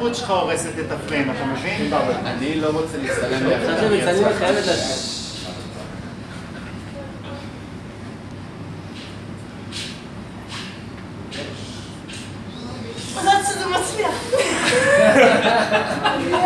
הנוכחות שלך הורסת את הפריים, אתה מבין? אני לא רוצה להצטלם ביחד. עכשיו שמצלמים את חייבת לעצמך. מזל שזה מצליח.